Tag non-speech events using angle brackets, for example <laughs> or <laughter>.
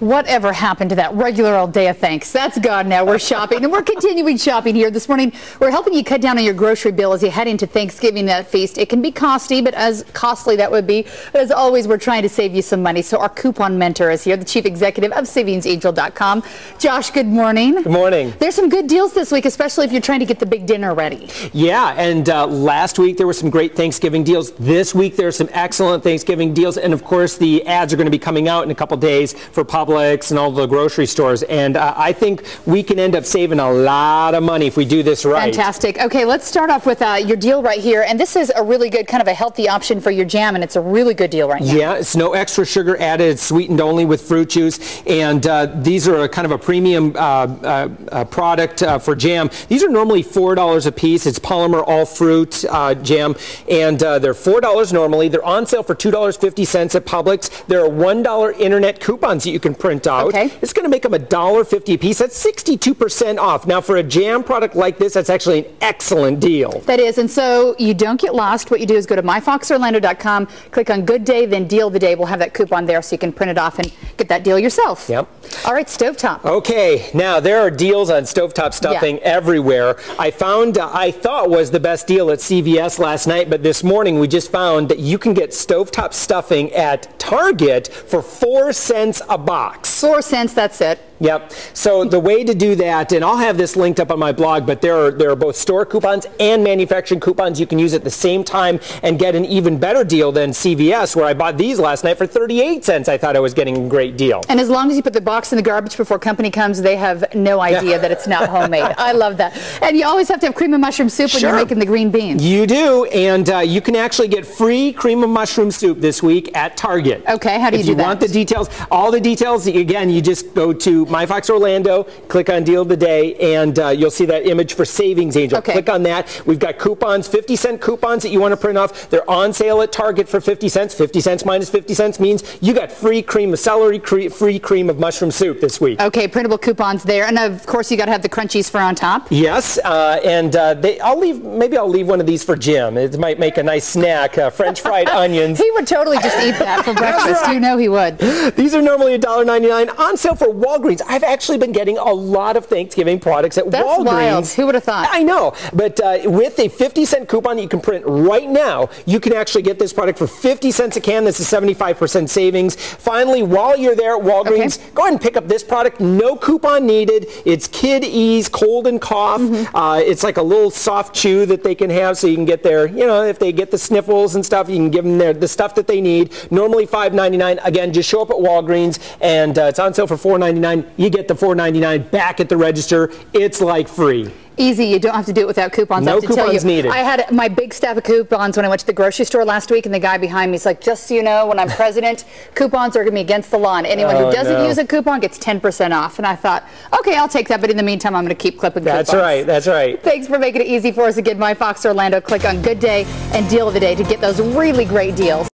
Whatever happened to that regular old day of thanks? That's gone now. We're shopping and we're continuing shopping here. This morning, we're helping you cut down on your grocery bill as you head into Thanksgiving that feast. It can be costly, but as costly that would be, but as always, we're trying to save you some money. So our coupon mentor is here, the chief executive of savingsangel.com. Josh, good morning. Good morning. There's some good deals this week, especially if you're trying to get the big dinner ready. Yeah, and uh, last week there were some great Thanksgiving deals. This week there are some excellent Thanksgiving deals. And of course, the ads are going to be coming out in a couple days for Publix Publix and all the grocery stores. And uh, I think we can end up saving a lot of money if we do this right. Fantastic. Okay, let's start off with uh, your deal right here. And this is a really good, kind of a healthy option for your jam, and it's a really good deal right now. Yeah, it's no extra sugar added. It's sweetened only with fruit juice. And uh, these are a kind of a premium uh, uh, uh, product for jam. These are normally $4 a piece. It's Polaner all fruit jam. And they're $4 normally. They're on sale for $2.50 at Publix. There are $1 internet coupons that you can print out. Okay. It's going to make them $1.50 a piece. That's 62% off. Now, for a jam product like this, that's actually an excellent deal. That is. And so you don't get lost. What you do is go to myfoxorlando.com, click on Good Day, then Deal of the Day. We'll have that coupon there so you can print it off and get that deal yourself. Yep. All right, stovetop. Okay. Now, there are deals on stovetop stuffing yeah. everywhere. I found, uh, I thought was the best deal at CVS last night, but this morning we just found that you can get stovetop stuffing at Target for four cents a box. Four cents, that's it. Yep. So the way to do that, and I'll have this linked up on my blog, but there are there are both store coupons and manufacturing coupons you can use at the same time and get an even better deal than CVS, where I bought these last night for 38 cents. I thought I was getting a great deal. And as long as you put the box in the garbage before company comes, they have no idea that it's not homemade. <laughs> I love that. And you always have to have cream of mushroom soup when sure. you're making the green beans. You do, and uh, you can actually get free cream of mushroom soup this week at Target. Okay, how do you if do you that? If you want the details, all the details, again, you just go to MyFox Orlando, click on Deal of the Day, and uh, you'll see that image for Savings Angel. Okay. Click on that. We've got coupons, 50 cent coupons that you want to print off. They're on sale at Target for 50 cents. 50 cents minus 50 cents means you got free cream of celery, cre free cream of mushroom soup this week. Okay, printable coupons there. And of course, you got to have the crunchies for on top. Yes, uh, and uh, they, I'll leave, maybe I'll leave one of these for Jim. It might make a nice snack, uh, French fried <laughs> onions. He would totally just eat that for <laughs> breakfast. Right. You know he would. These are normally $1.99 on sale for Walgreens. I've actually been getting a lot of Thanksgiving products at That's Walgreens. Wild. Who would have thought? I know, but uh, with a 50 cent coupon you can print right now, you can actually get this product for 50 cents a can. This is 75% savings. Finally, while you're there at Walgreens, okay. go ahead and pick up this product. No coupon needed. It's Kid Ease Cold and Cough. Mm -hmm. uh, it's like a little soft chew that they can have so you can get their, you know, if they get the sniffles and stuff, you can give them their, the stuff that they need. Normally $5.99. Again, just show up at Walgreens and uh, it's on sale for $4.99. You get the $4.99 back at the register. It's like free. Easy. You don't have to do it without coupons. No I have to coupons tell you, needed. I had my big stack of coupons when I went to the grocery store last week, and the guy behind me is like, just so you know, when I'm <laughs> president, coupons are going to be against the law, and anyone oh, who doesn't no. use a coupon gets 10% off. And I thought, okay, I'll take that, but in the meantime, I'm going to keep clipping that's coupons. That's right. That's right. Thanks for making it easy for us to get My Fox Orlando. Click on Good Day and Deal of the Day to get those really great deals.